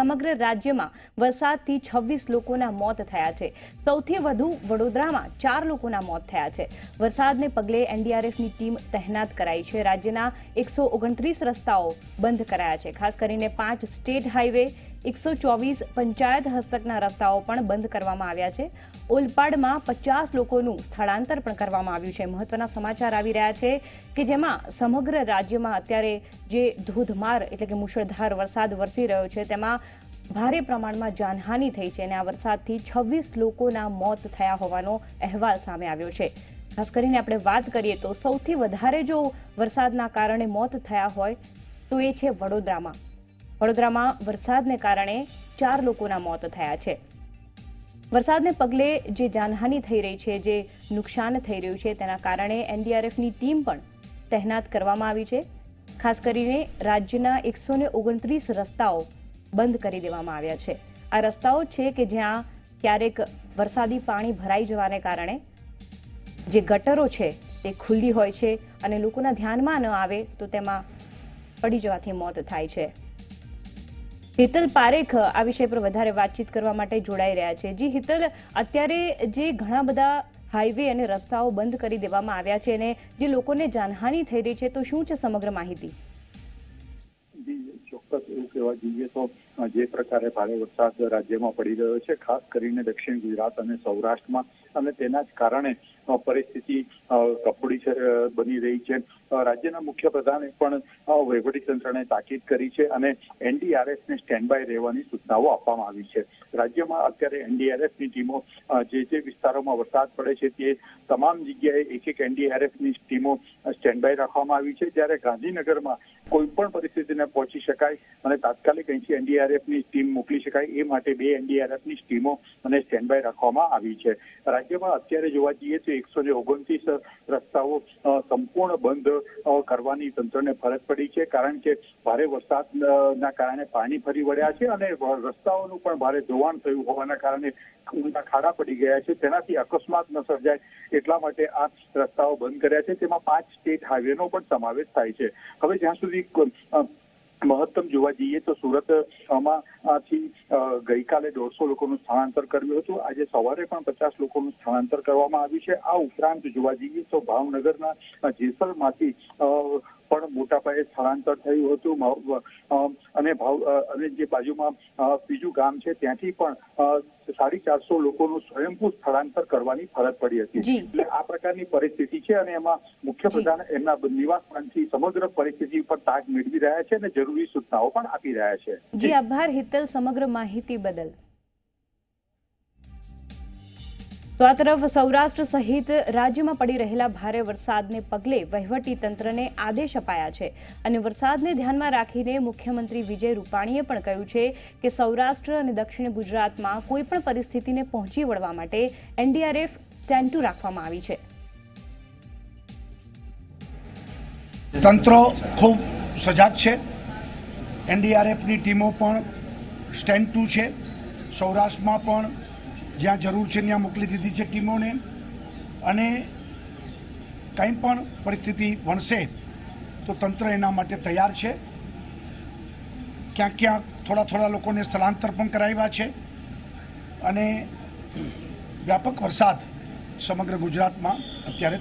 સમગ્ર રાજ્યમાં વરસાદથી છવ્વીસ લોકોના મોત થયા છે. સૌથી વધુ વડોદરામાં ચાર લોકોના મોત થયા છે. વરસાદને પગલે એનડીઆરએફની ટીમ તહેનાત કરાઈ છે. રાજ્યના એકસો ઓગણત્રીસ રસ્તાઓ બંધ કરાયા છે. ખાસ કરીને પાંચ સ્ટેટ હાઈવે એકસો ચોવીસ પંચાયત હસ્તકના રસ્તાઓ પણ બંધ કરવામાં આવ્યા છે. ઓલપાડમાં પચાસ લોકોનું સ્થળાંતર પણ કરવામાં આવ્યું છે. મહત્વના સમાચાર આવી રહ્યા છે કે જેમાં સમગ્ર રાજ્યમાં અત્યારે જે ધોધમાર એટલે કે મુશળધાર વરસાદ વરસી રહ્યો છે, તેમાં ભારે પ્રમાણમાં જાનહાનિ થઈ છે અને આ વરસાદથી છવ્વીસ લોકોના મોત થયા હોવાનો અહેવાલ સામે આવ્યો છે. ખાસ કરીને આપણે વાત કરીએ તો સૌથી વધારે જો વરસાદના કારણે મોત થયા હોય તો એ છે વડોદરામાં. વડોદરામાં વરસાદને કારણે ચાર લોકોના મોત થયા છે. વરસાદને પગલે જે જાનહાનિ થઈ રહી છે, જે નુકસાન થઈ રહ્યું છે, તેના કારણે એનડીઆરએફની ટીમ પણ તહેનાત કરવામાં આવી છે. ખાસ કરીને રાજ્યના એકસો ઓગણત્રીસ રસ્તાઓ બંધ કરી દેવામાં આવ્યા છે. આ રસ્તાઓ છે કે જ્યાં ક્યારેક વરસાદી પાણી ભરાઈ જવાને કારણે જે ગટરો છે તે ખુલ્લી હોય છે અને લોકોના ધ્યાનમાં ન આવે તો તેમાં પડી જવાથી મોત થાય છે. હિતલ પારેખ આ વિષય પર વધારે વાતચીત કરવા માટે જોડાઈ રહ્યા છે. જી, હિતલ, અત્યારે જે ઘણા બધા હાઈવે અને રસ્તાઓ બંધ કરી દેવામાં આવ્યા છે અને જે લોકોને જાનહાનિ થઈ રહી છે, તો શું છે સમગ્ર માહિતી? ચોક્કસ એવું કહેવા જઈએ તો જે પ્રકારે ભારે વરસાદ રાજ્યમાં પડી રહ્યો છે, ખાસ કરીને દક્ષિણ ગુજરાત અને સૌરાષ્ટ્રમાં, અને તેના જ કારણે પરિસ્થિતિ કફોડી બની રહી છે. રાજ્યના મુખ્ય પ્રધાને પણ વહીવટી તંત્રને તાકીદ કરી છે અને એનડીઆરએફને સ્ટેન્ડ બાય રહેવાની સૂચનાઓ આપવામાં આવી છે. રાજ્યમાં અત્યારે એનડીઆરએફની ટીમો જે જે વિસ્તારોમાં વરસાદ પડે છે તે તમામ જગ્યાએ એક એક એનડીઆરએફની ટીમો સ્ટેન્ડ બાય રાખવામાં આવી છે. જ્યારે ગાંધીનગરમાં કોઈ પણ પરિસ્થિતિને પહોંચી શકાય અને તાત્કાલિક અહીંથી એનડીઆરએફની ટીમ મોકલી શકાય એ માટે બે એનડીઆરએફની ટીમો અને સ્ટેન્ડ બાય રાખવામાં આવી છે. રાજ્યમાં અત્યારે જોવા જઈએ તો એકસો ને ઓગણત્રીસ રસ્તાઓ સંપૂર્ણ બંધ કરવાની તંત્રને ફરજ પડી છે કારણ કે ભારે વરસાદના કારણે પાણી ફરી વળ્યા છે અને રસ્તાઓનું પણ ભારે ધોવાણ થયું હોવાના કારણે ઊંડા ખાડા પડી ગયા છે. તેનાથી અકસ્માત ન સર્જાય એટલા માટે આ રસ્તાઓ બંધ કર્યા છે. તેમાં પાંચ સ્ટેટ હાઈવેનો પણ સમાવેશ થાય છે. હવે જ્યાં સુધી અ, મહત્તમ જોવા જઈએ તો સુરતમાં ગઈકાલે દોઢસો લોકોનું સ્થળાંતર કર્યું હતું. આજે સવારે પણ પચાસ લોકોનું સ્થળાંતર કરવામાં આવ્યું છે. આ ઉપરાંત જોવા જઈએ તો ભાવનગરના જેસલમાંથી પણ મોટા પાયે સ્થળાંતર થયું હતું. અને ભાવ અને જે બાજુમાં બીજું ગામ છે ત્યાંથી પણ સાડી ચારસો લોકોનું સ્વયંભૂ સ્થળાંતર કરવાની ફરજ પડી હતી. એટલે આ પ્રકારની પરિસ્થિતિ છે અને એમાં મુખ્ય પ્રધાન એમના નિવાસ સ્થાનથી સમગ્ર પરિસ્થિતિ પર તાક મેળવી રહ્યા છે અને જરૂરી સૂચનાઓ પણ આપી રહ્યા છે. જી આભાર હિતલ સમગ્ર માહિતી બદલ. તો આ તરફ સૌરાષ્ટ્ર સહિત રાજ્યમાં પડી રહેલા ભારે વરસાદને પગલે વહીવટી તંત્રને આદેશ અપાયા છે. અને વરસાદને ધ્યાનમાં રાખીને મુખ્યમંત્રી વિજય રૂપાણીએ પણ કહ્યું છે કે સૌરાષ્ટ્ર અને દક્ષિણ ગુજરાતમાં કોઈપણ પરિસ્થિતિને પહોંચી વળવા માટે એનડીઆરએફ ટેન્ટુ રાખવામાં આવી છે. તંત્ર ખૂબ સજાગ છે. એનડીઆરએફની ટીમો પણ સ્ટેન્ડ ટુ છે. સૌરાષ્ટ્રમાં પણ જ્યાં જરૂર છે ત્યાં મોકલી દીધી છે ટીમોને. અને કંઈ પણ પરિસ્થિતિ વણશે તો તંત્ર એના માટે તૈયાર છે. ક્યાંક ક્યાંક થોડા થોડા લોકોને સ્થળાંતર પણ કરાવ્યા છે. અને વ્યાપક વરસાદ સમગ્ર ગુજરાતમાં અત્યારે